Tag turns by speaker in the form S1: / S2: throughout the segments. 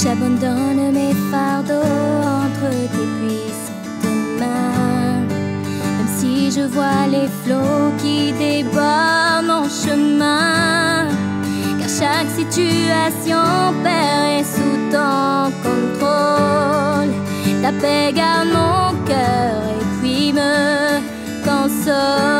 S1: J'abandonne mes fardeaux entre tes puissantes mains. Même si je vois les flots qui débordent mon chemin. Car chaque situation, Père, est sous ton contrôle. Ta paix garde mon cœur et puis me console.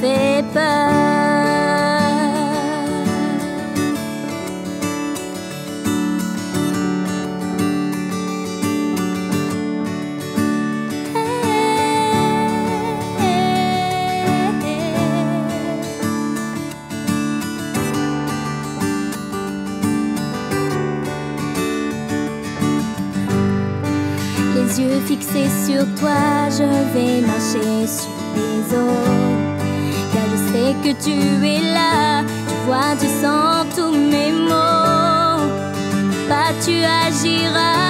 S1: Fait peur. Les yeux fixés sur toi, je vais marcher sur les eaux. Sais que tu es là, tu vois, tu sens tous mes mots. Pas tu agiras